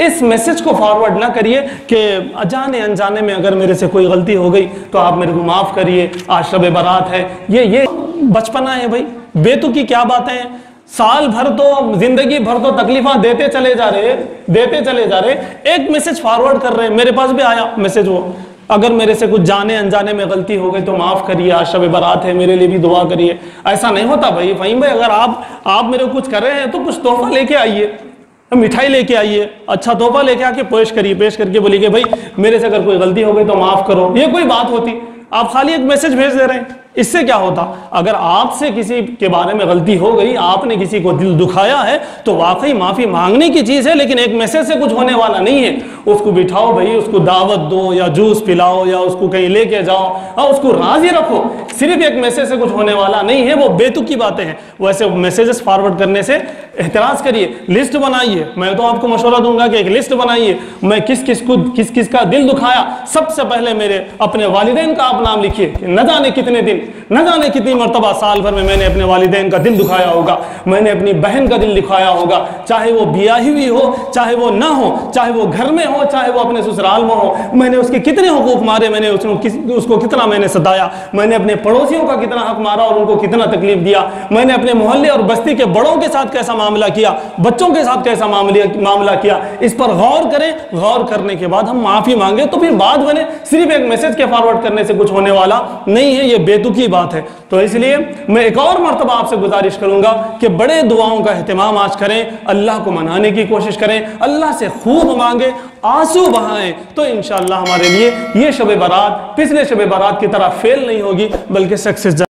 इस मैसेज को फॉरवर्ड ना करिए कि अजाने अनजाने में अगर मेरे से कोई गलती हो गई तो आप मेरे को माफ़ करिए, आज शब बारात है। ये ये बचपना है भाई। बेतुकी क्या बातें हैं? साल भर तो ज़िंदगी भर तो तकलीफा देते चले जा रहे, देते चले जा रहे। एक मैसेज फॉरवर्ड कर रहे हैं। मेरे पास भी आया मैसेज वो। अगर मेरे से कुछ जाने अनजाने में गलती हो गई तो माफ़ करिए, आज शब बारात है, मेरे लिए भी दुआ करिए। ऐसा नहीं होता भाई। वहीं भाई, अगर आप आप मेरे को कुछ कर रहे हैं तो कुछ तोहफा लेके आइए। मिठाई लेके आइए। अच्छा तोहफा लेके आके पेश करिए, पेश करके बोलिए कि भाई, मेरे से अगर कोई गलती हो गई तो माफ़ करो। ये कोई बात होती। आप खाली एक मैसेज भेज दे रहे हैं। इससे क्या होता? अगर आपसे किसी के बारे में गलती हो गई, आपने किसी को दिल दुखाया है तो वाकई माफ़ी मांगने की चीज़ है, लेकिन एक मैसेज से कुछ होने वाला नहीं है। उसको बिठाओ भाई, उसको दावत दो या जूस पिलाओ या उसको कहीं लेके जाओ। और उसको राज़ी रखो। सिर्फ़ एक मैसेज से कुछ होने वाला नहीं है, वो बेतुकी बातें हैं। वैसे मैसेजेस फॉरवर्ड करने से एहतराज करिए। लिस्ट बनाइए। मैं तो आपको मशवरा दूँगा कि एक लिस्ट बनाइए। मैं किस किस को, किस किस का दिल दुखाया, सबसे पहले मेरे अपने वालदेन का आप नाम लिखिए न जाने कितने दिन न जाने कितनी मरतबा साल भर में मैंने अपने वालिदेन का दिल दुखाया होगा, मैंने अपनी बहन का दिल दुखाया होगा। चाहे वो ब्याही हुई हो, चाहे वो ना हो, चाहे वो घर में हो, चाहे वो अपने ससुराल में हो, मैंने उसके कितने हकूक मारे, मैंने उसको उसको कितना मैंने सताया, मैंने अपने पड़ोसियों का कितना हक मारा और उनको कितना तकलीफ़ दिया, मैंने अपने मोहल्ले और बस्ती के बड़ों के साथ कैसा मामला किया, बच्चों के साथ कैसा मामला किया, इस पर गौर करें, गौर करने के बाद हम माफ़ी मांगे तो फिर बाद बने, सिर्फ़ एक मैसेज के फॉरवर्ड करने से कुछ होने वाला नहीं है, ये बेतुकी बात है। तो इसलिए मैं एक और मरतबा आपसे गुजारिश करूँगा कि बड़े दुआओं का अहतमाम आज करें, अल्लाह को मनाने की कोशिश करें, अल्लाह से खूब मांगे, आँसू बहाएँ तो इन हमारे लिए ये शब बारात पिछले शब बारात की तरह फेल नहीं होगी, बल्कि सक्सेस